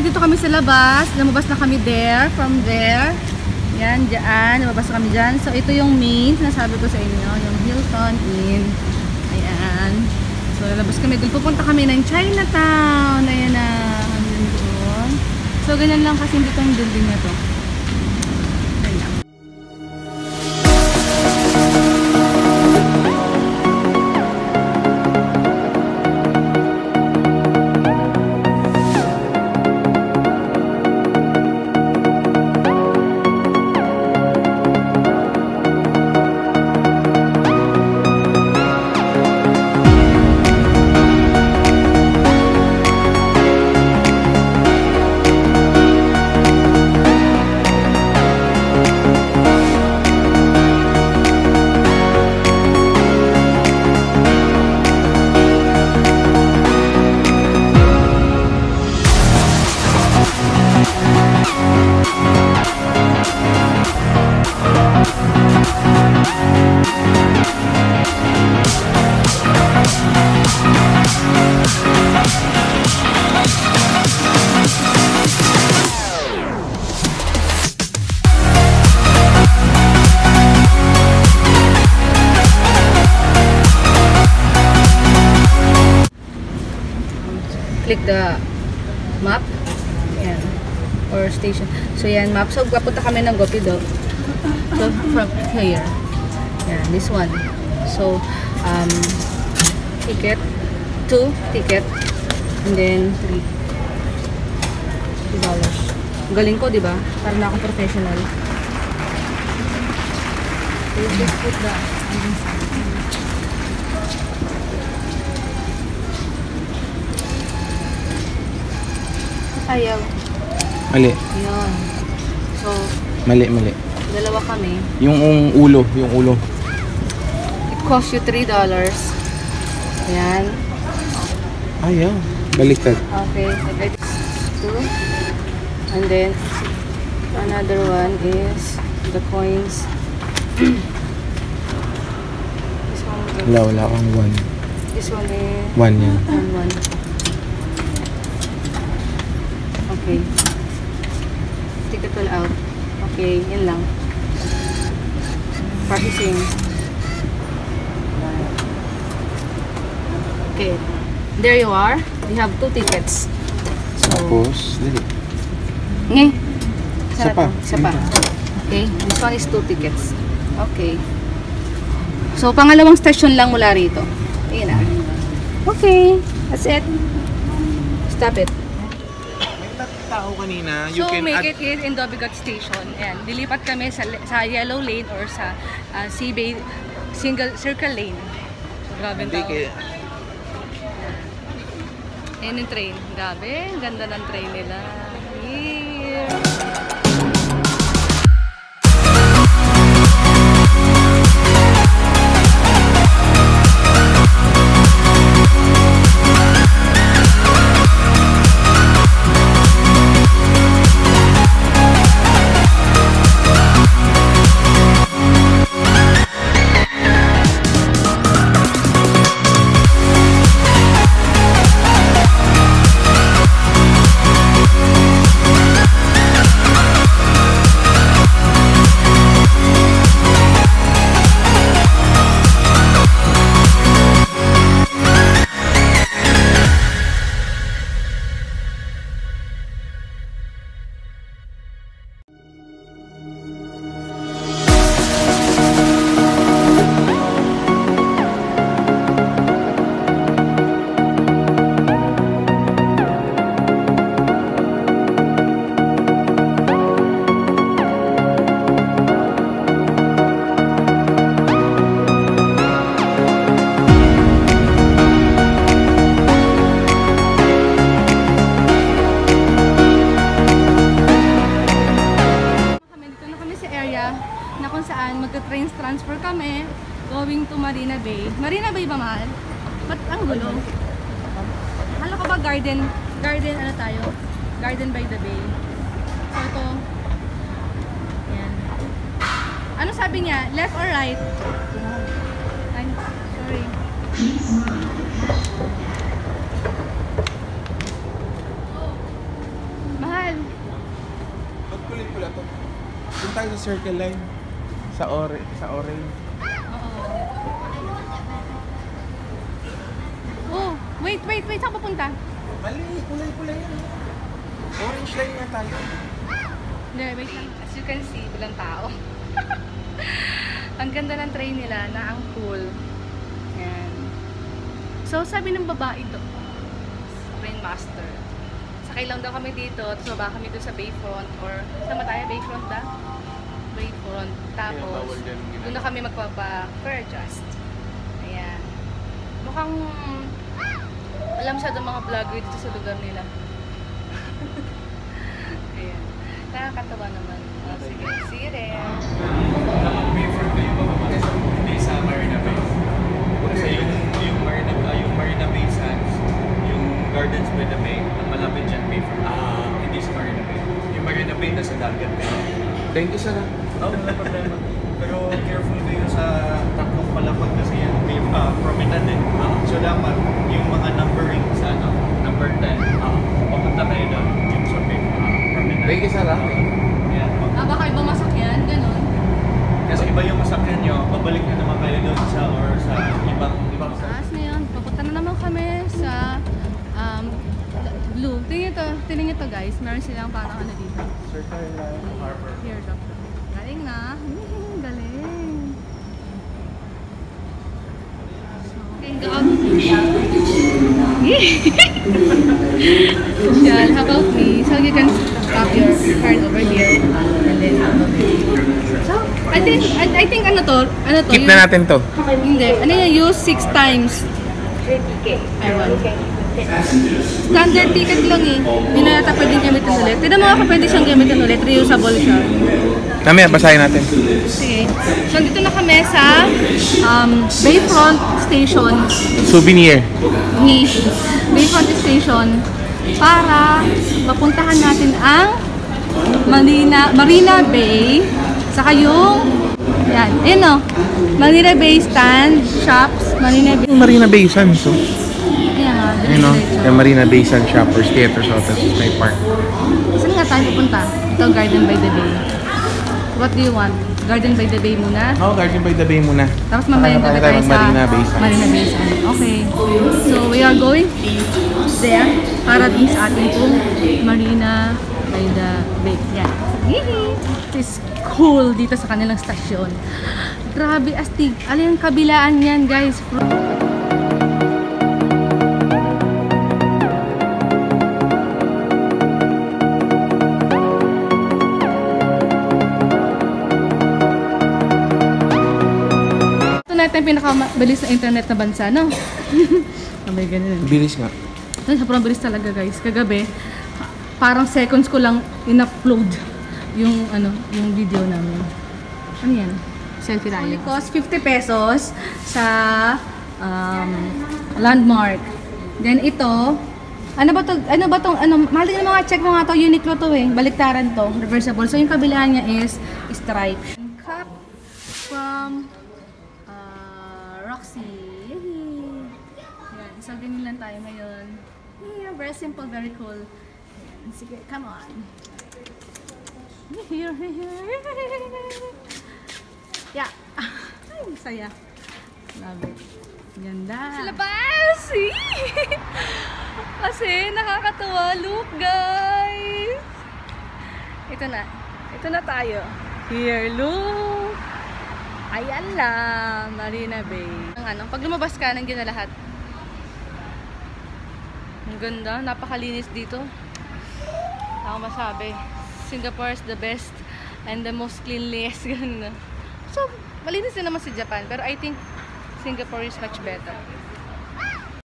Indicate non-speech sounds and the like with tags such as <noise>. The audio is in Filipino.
kasi dito kami sa labas. Lumabas na kami there, from there. Yan, dyan. Lumabas kami dyan. So, ito yung main, sinasabi ko sa inyo, yung Hilton Inn. Ayan. So, lalabas kami. Doon pupunta kami ng Chinatown. Ayan na. Hanggang doon. So, ganyan lang kasi dito ang building na to. The map. Yan. Or station. So, yan, map. So, papunta kami ng Gopido. So, from here. Yan, this one. So, um, ticket. Two ticket. And then, three. Three dollars. Galing ko, di ba? Para na akong professional. So, just put the... Ayaw. Mali. Yun. So, Mali, mali. dalawa kami. Yung um, ulo, yung ulo. It cost you $3. Ayan. Ayaw. Baliktad. Okay. Two. And then, another one is the coins. <clears throat> this one, Wala, wala kang one. this one is One yan. one, one. Okay. Take it all out. Okay, yun lang. Processing. Okay. There you are. You have two tickets. So, Tapos, dali. Nge. Isa pa. Isa pa. Okay. This one is two tickets. Okay. So, pangalawang station lang mula rito. Ayan na. Okay. That's it. Stop it. Tao kanina, so, make it here in Dobigat Station. Ayan. Dilipat kami sa, sa Yellow Lane or sa uh, Seabay Single Circle Lane. Grabe ang Hindi tao. Ayan yung train. Grabe. Ganda ng train nila. Here. Kami going to Marina Bay. Marina Bay ba mahal? Ba't ang gulo? Hala ko ba garden? Garden ano tayo? Garden by the Bay. So ito. Yan. Ano sabi niya? Left or right? Ay, sorry. kulay pula to. Doon tayo sa circle line. Sa ore, sa orange. Oh, wait, wait, wait. Saan papunta? Mali, kulay pula yan. Orange line nga tayo. Hindi, wait lang. As you can see, walang tao. <laughs> ang ganda ng train nila na ang cool. Yan. So, sabi ng babae do, train master, sakay lang daw kami dito, tapos baba kami doon sa Bayfront, or sama tayo, Bayfront ba? Bayfront. Tapos, doon na kami magpapa-fair adjust. Ayan. Mukhang alam siya mga vlogger dito sa lugar nila. <laughs> Ayan. Nakakatawa naman. Oh, sige, see you there. Bayfront kayo bababa hindi sa Marina Bay. Kasi yung, yung, Marina, ah, yung Marina Bay Sands, yung Gardens by the Bay, ang malapit dyan, Bayfront. Ah, hindi sa Marina Bay. Yung Marina Bay nasa dagat kayo. Thank you, sir. Oh, wala problema. Pero careful kayo sa tatlong palapag kasi yan, may uh, promenade eh. So dapat yung mga numbering sa ano, number 10, uh, papunta kayo doon, yung sa big uh, promenade. Thank you, sir. ah. Yan. Ah, baka ibang masakyan, ganun. Kasi iba yung masakyan nyo, babalik na naman kayo doon sa or sa ibang ibang Taas na yun. Papunta na naman kami sa um, Blue. Tingnan ito, tingnan ito guys. Meron silang parang ano dito. Circle line. harbor. Here, doctor. Hmm, galing. <laughs> Yan, how about me? So you can stop your card over here. And then, so, I think, I, I think ano to? Ano to? Keep na natin to. Hindi. Ano yung use six times? Ewan. Standard ticket lang eh. Hindi na yata pwedeng gamitin ulit. Tignan mo ako pwede siyang gamitin ulit. Reusable siya. Mamaya, basahin natin. Sige. So, dito na kami sa um, Bayfront Station. Souvenir. Ni Bayfront Station para mapuntahan natin ang Marina, Marina Bay saka yung yan, ayun o Marina Bay stand, shops, Marina Bay Marina Bay Sands, oh. No? diretso. Yung Marina Bay Sands Shoppers, Theaters, Hotels, Sky Park. Saan nga tayo pupunta? Ito, Garden by the Bay. What do you want? Garden by the Bay muna? Oh, Garden by the Bay muna. Tapos mamaya gabi tayo tayo sa Marina Bay Sands. Marina Bay Sands. Okay. So, we are going there para din sa ating pong Marina by the Bay. Yan. Yee! It is cool dito sa kanilang stasyon. Grabe, astig. Alin yung kabilaan yan, guys? Ito natin yung pinakamabilis na internet na bansa, no? <laughs> Sabay ganun. Bilis nga. Ay, sobrang bilis talaga guys. Kagabi, parang seconds ko lang in-upload yung ano, yung video namin. Ano yan? Selfie tayo. Only cost 50 pesos sa um, landmark. Then ito, ano ba to? Ano ba tong ano, mahal din mga check mo nga to, Uniqlo to eh. Baliktaran to, reversible. So yung kabilaan niya is stripe. Cup from Roxy. Yay! Yan, isang ganyan tayo ngayon. Yeah, very simple, very cool. Ayan, sige, come on. Yeah. <laughs> Ay, saya. Love it. Ganda. Sa labas! <laughs> Kasi nakakatuwa. Look, guys! Ito na. Ito na tayo. Here, look! Ayan lang, Marina Bay. Ang ano, pag lumabas ka, nandiyan na lahat. Ang ganda, napakalinis dito. Ako masabi, Singapore is the best and the most cleanliest. <laughs> Ganun. So, malinis din naman si Japan, pero I think Singapore is much better.